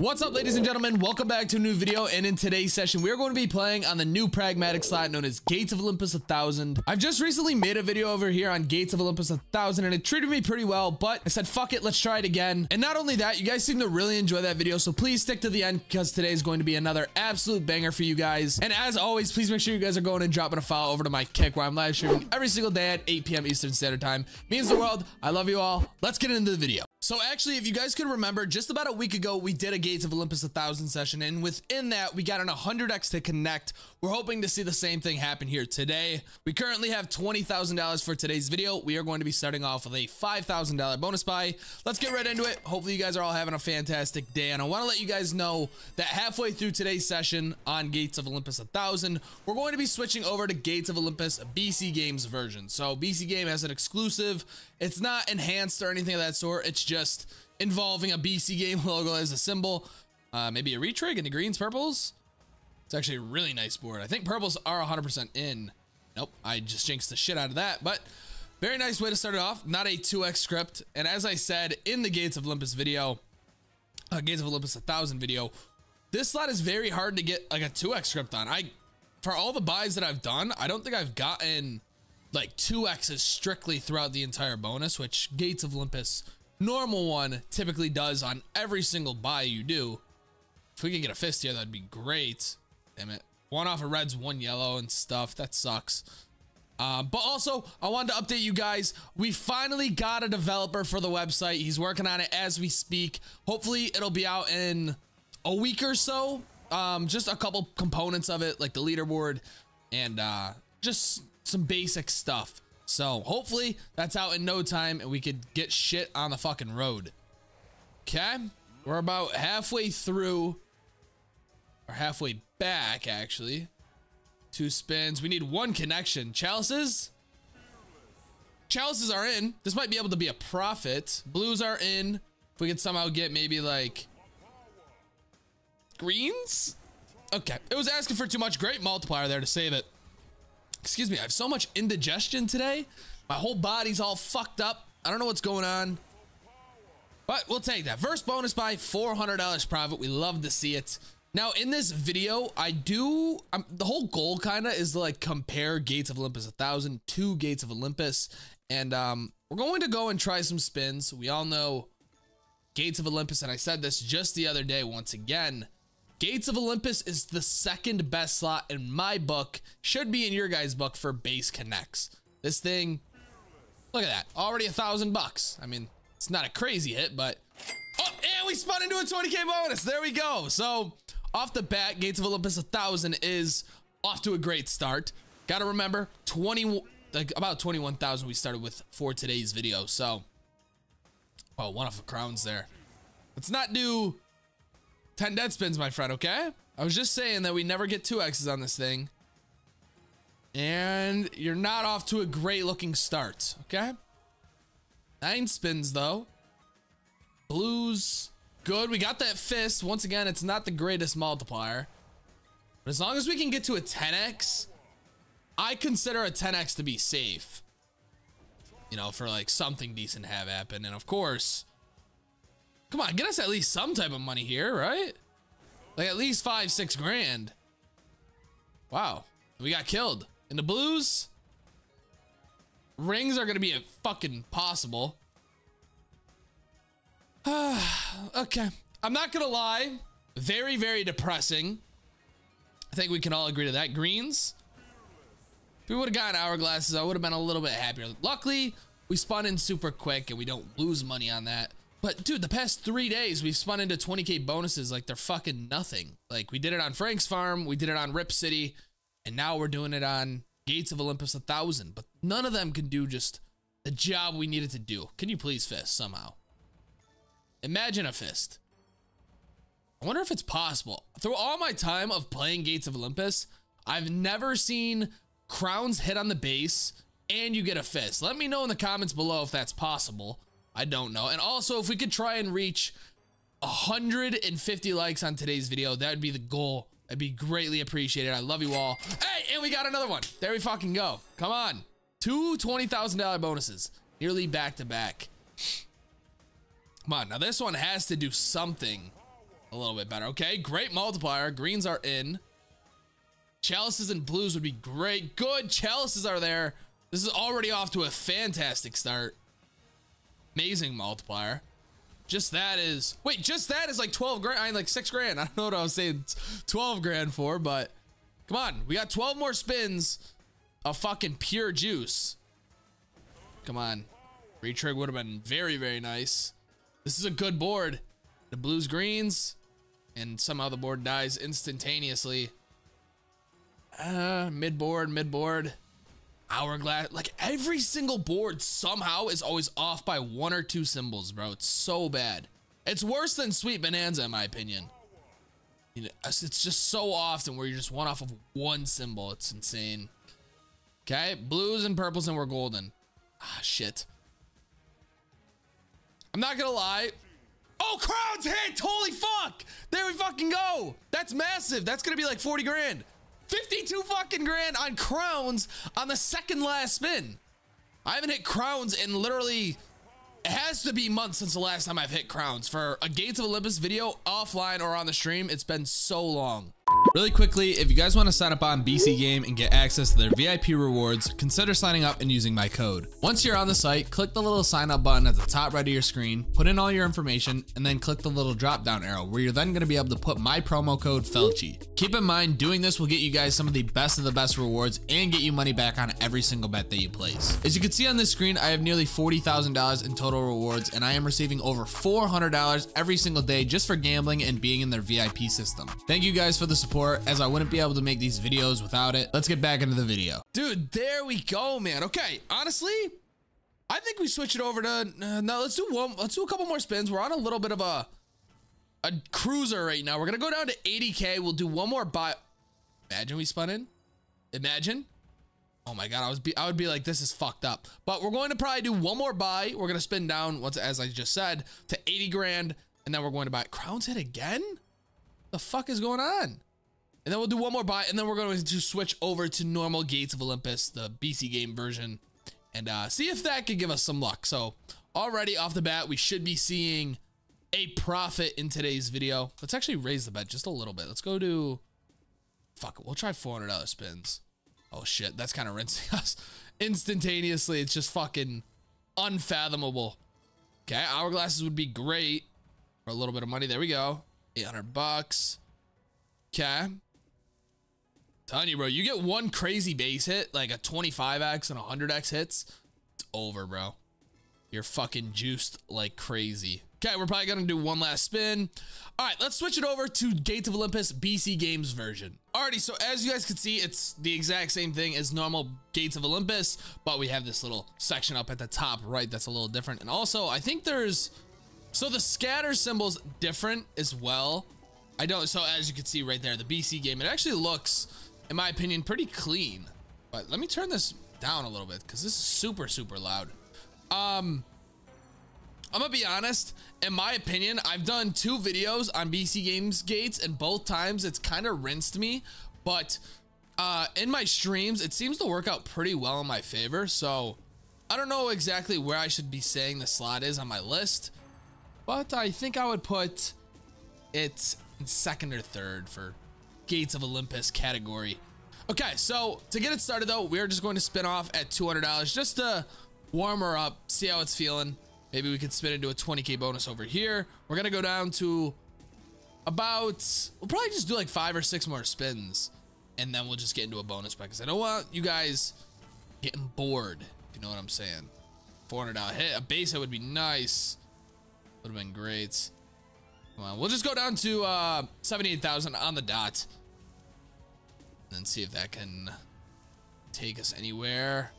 What's up ladies and gentlemen, welcome back to a new video and in today's session we are going to be playing on the new pragmatic slot known as Gates of Olympus 1000. I've just recently made a video over here on Gates of Olympus 1000 and it treated me pretty well but I said fuck it let's try it again and not only that you guys seem to really enjoy that video so please stick to the end because today is going to be another absolute banger for you guys and as always please make sure you guys are going and dropping a follow over to my kick where I'm live streaming every single day at 8 p.m. Eastern Standard Time. Means the world. I love you all. Let's get into the video. So actually, if you guys could remember, just about a week ago, we did a Gates of Olympus 1000 session, and within that, we got an 100x to connect. We're hoping to see the same thing happen here today. We currently have $20,000 for today's video. We are going to be starting off with a $5,000 bonus buy. Let's get right into it. Hopefully, you guys are all having a fantastic day, and I want to let you guys know that halfway through today's session on Gates of Olympus 1000, we're going to be switching over to Gates of Olympus BC Games version. So BC Game has an exclusive. It's not enhanced or anything of that sort. It's just involving a BC game logo as a symbol. Uh, maybe a retrig into greens, purples. It's actually a really nice board. I think purples are 100% in. Nope, I just jinxed the shit out of that. But very nice way to start it off. Not a 2x script. And as I said in the Gates of Olympus video, uh, Gates of Olympus 1000 video, this slot is very hard to get like a 2x script on. I, for all the buys that I've done, I don't think I've gotten like 2x's strictly throughout the entire bonus, which Gates of Olympus normal one typically does on every single buy you do. If we could get a fist here, that'd be great. Damn it. One off of reds, one yellow and stuff. That sucks. Uh, but also, I wanted to update you guys. We finally got a developer for the website. He's working on it as we speak. Hopefully, it'll be out in a week or so. Um, just a couple components of it, like the leaderboard and uh, just some basic stuff. So hopefully that's out in no time and we could get shit on the fucking road. Okay. We're about halfway through or halfway back actually. Two spins. We need one connection. Chalices? Chalices are in. This might be able to be a profit. Blues are in. If we could somehow get maybe like greens? Okay. It was asking for too much. Great multiplier there to save it excuse me, I have so much indigestion today. My whole body's all fucked up. I don't know what's going on. But we'll take that. First bonus buy, $400 profit. We love to see it. Now, in this video, I do, um, the whole goal kind of is to like compare Gates of Olympus 1000 to Gates of Olympus. And um, we're going to go and try some spins. We all know Gates of Olympus, and I said this just the other day once again. Gates of Olympus is the second best slot in my book. Should be in your guys' book for base connects. This thing, look at that. Already a thousand bucks. I mean, it's not a crazy hit, but oh, and we spun into a 20k bonus. There we go. So off the bat, Gates of Olympus 1000 is off to a great start. Got to remember 20, like about 21,000 we started with for today's video. So, oh, one off of the crowns there. Let's not do 10 dead spins, my friend, okay? I was just saying that we never get two X's on this thing. And you're not off to a great looking start, okay? Nine spins, though. Blues, good. We got that fist. Once again, it's not the greatest multiplier. But as long as we can get to a 10X, I consider a 10X to be safe. You know, for like something decent to have happen. And of course, Come on, get us at least some type of money here, right? Like at least five, six grand. Wow. We got killed. In the blues, rings are going to be a fucking possible. okay. I'm not going to lie. Very, very depressing. I think we can all agree to that. Greens. If we would have gotten hourglasses, I would have been a little bit happier. Luckily, we spun in super quick and we don't lose money on that. But dude, the past three days we've spun into 20k bonuses like they're fucking nothing. Like we did it on Frank's Farm, we did it on Rip City, and now we're doing it on Gates of Olympus 1000. But none of them can do just the job we needed to do. Can you please fist somehow? Imagine a fist. I wonder if it's possible. Through all my time of playing Gates of Olympus, I've never seen crowns hit on the base and you get a fist. Let me know in the comments below if that's possible. I don't know. And also, if we could try and reach 150 likes on today's video, that would be the goal. That'd be greatly appreciated. I love you all. Hey, and we got another one. There we fucking go. Come on. Two $20,000 bonuses. Nearly back to back. Come on. Now, this one has to do something a little bit better. Okay, great multiplier. Greens are in. Chalices and blues would be great. Good. Chalices are there. This is already off to a fantastic start. Amazing multiplier. Just that is wait, just that is like 12 grand. I mean, like six grand. I don't know what I was saying 12 grand for, but come on, we got 12 more spins of fucking pure juice. Come on. Retrig would have been very, very nice. This is a good board. The blues greens, and somehow the board dies instantaneously. Uh, mid board, mid board, hourglass. Like every single board somehow is always off by one or two symbols, bro. It's so bad. It's worse than Sweet Bonanza, in my opinion. You know, it's just so often where you're just one off of one symbol. It's insane. Okay, blues and purples and we're golden. Ah, shit. I'm not gonna lie. Oh, crowns hit! Holy fuck! There we fucking go! That's massive. That's gonna be like 40 grand. 52 fucking grand on crowns on the second last spin. I haven't hit crowns in literally it has to be months since the last time I've hit crowns for a Gates of Olympus video offline or on the stream. It's been so long. Really quickly, if you guys want to sign up on BC Game and get access to their VIP rewards, consider signing up and using my code. Once you're on the site, click the little sign up button at the top right of your screen, put in all your information, and then click the little drop down arrow where you're then going to be able to put my promo code FELSCHY. Keep in mind, doing this will get you guys some of the best of the best rewards and get you money back on every single bet that you place. As you can see on this screen, I have nearly $40,000 in total rewards and I am receiving over $400 every single day just for gambling and being in their VIP system. Thank you guys for the support as I wouldn't be able to make these videos without it. Let's get back into the video. Dude, there we go, man. Okay, honestly, I think we switch it over to, uh, no, let's do one, let's do a couple more spins. We're on a little bit of a, a cruiser right now. We're going to go down to 80K. We'll do one more buy. Imagine we spun in. Imagine. Oh my god, I was be I would be like, this is fucked up. But we're going to probably do one more buy. We're gonna spin down once, as I just said, to 80 grand, and then we're going to buy crowns hit again. The fuck is going on? And then we'll do one more buy, and then we're going to switch over to normal Gates of Olympus, the BC game version, and uh, see if that could give us some luck. So already off the bat, we should be seeing a profit in today's video. Let's actually raise the bet just a little bit. Let's go to, fuck it, we'll try $400 spins. Oh shit, that's kind of rinsing us instantaneously. It's just fucking unfathomable. Okay, hourglasses would be great for a little bit of money. There we go. 800 bucks. Okay. Telling you, bro, you get one crazy base hit, like a 25x and 100x hits, it's over, bro. You're fucking juiced like crazy. Okay, we're probably gonna do one last spin. All right, let's switch it over to Gates of Olympus BC Games version. Alrighty, so as you guys can see, it's the exact same thing as normal Gates of Olympus, but we have this little section up at the top right that's a little different. And also, I think there's, so the scatter symbol's different as well. I don't, so as you can see right there, the BC game, it actually looks, in my opinion, pretty clean. But let me turn this down a little bit because this is super, super loud. Um, I'm gonna be honest, in my opinion, I've done two videos on BC Games Gates and both times it's kind of rinsed me, but uh, in my streams, it seems to work out pretty well in my favor. So I don't know exactly where I should be saying the slot is on my list, but I think I would put it second or third for Gates of Olympus category. Okay, so to get it started though, we're just going to spin off at $200 just to warm her up, see how it's feeling. Maybe we could spin into a 20k bonus over here. We're gonna go down to about, we'll probably just do like five or six more spins. And then we'll just get into a bonus pack. Because I don't want you guys getting bored. If you know what I'm saying. $400 hit. A base hit would be nice. Would have been great. Come on. We'll just go down to uh, 78,000 on the dot. And see if that can take us anywhere.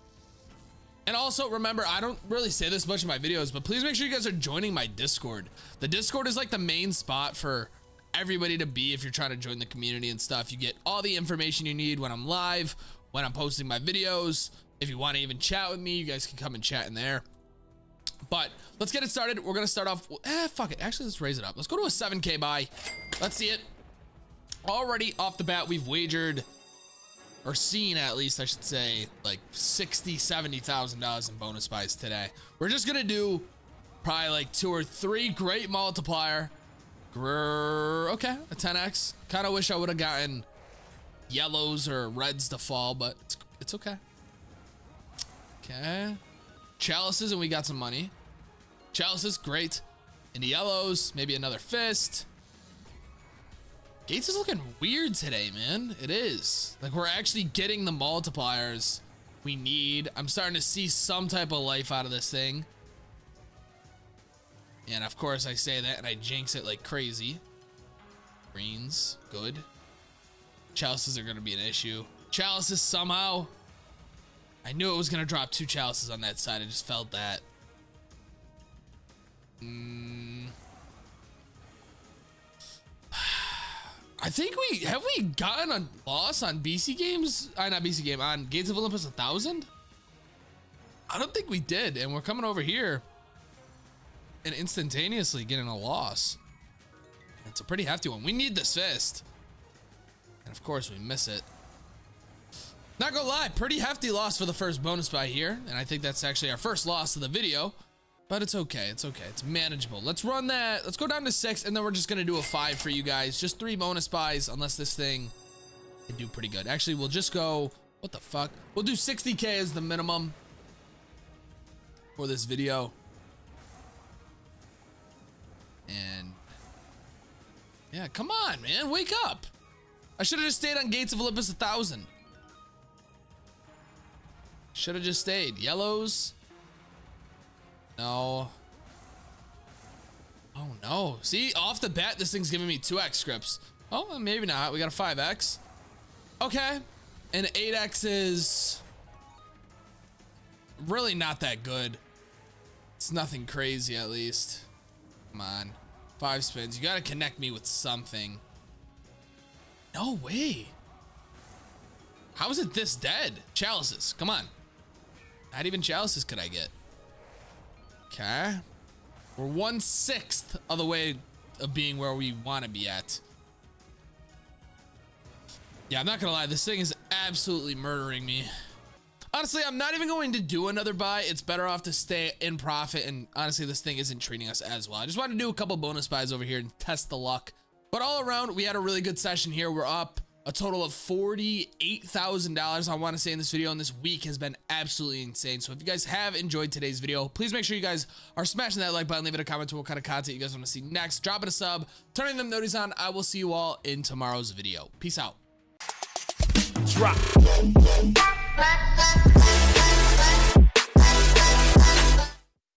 And also remember, I don't really say this much in my videos, but please make sure you guys are joining my Discord. The Discord is like the main spot for everybody to be if you're trying to join the community and stuff. You get all the information you need when I'm live, when I'm posting my videos. If you want to even chat with me, you guys can come and chat in there. But let's get it started. We're going to start off. Eh, fuck it. Actually, let's raise it up. Let's go to a 7K buy. Let's see it. Already off the bat, we've wagered or seen at least I should say like 60 70,000 dollars in bonus buys today. We're just gonna do probably like two or three great multiplier Grrr, okay, a 10x. Kind of wish I would have gotten yellows or reds to fall, but it's, it's okay. Okay. Chalices, and we got some money. Chalices, great. In the yellows, maybe another fist. Gates is looking weird today, man. It is. Like, we're actually getting the multipliers we need. I'm starting to see some type of life out of this thing. And of course, I say that and I jinx it like crazy. Greens, good. Chalices are going to be an issue. Chalices somehow. I knew it was going to drop two chalices on that side. I just felt that. Mm. I think we have we gotten a loss on BC games. I uh, not BC game on Gates of Olympus a thousand. I don't think we did, and we're coming over here and instantaneously getting a loss. It's a pretty hefty one. We need this fist, and of course we miss it. Not gonna lie, pretty hefty loss for the first bonus buy here, and I think that's actually our first loss of the video. But it's okay. It's okay. It's manageable. Let's run that. Let's go down to six, and then we're just going to do a five for you guys. Just three bonus buys, unless this thing can do pretty good. Actually, we'll just go... What the fuck? We'll do 60k as the minimum for this video. And... Yeah, come on, man. Wake up. I should have just stayed on Gates of Olympus a 1,000. Should have just stayed. Yellows... No. Oh no. See, off the bat, this thing's giving me 2x scripts. Oh, maybe not. We got a 5x. Okay. And 8x is really not that good. It's nothing crazy, at least. Come on. Five spins. You gotta connect me with something. No way. How is it this dead? Chalices. Come on. Not even chalices could I get. Okay. We're one sixth of the way of being where we want to be at. Yeah, I'm not gonna lie, this thing is absolutely murdering me. Honestly, I'm not even going to do another buy. It's better off to stay in profit. And honestly, this thing isn't treating us as well. I just wanted to do a couple bonus buys over here and test the luck. But all around, we had a really good session here. We're up a total of $48,000 I want to say in this video and this week has been absolutely insane. So if you guys have enjoyed today's video, please make sure you guys are smashing that like button, leave it a comment to what kind of content you guys want to see next, dropping a sub, turning them notice on. I will see you all in tomorrow's video. Peace out. Drop.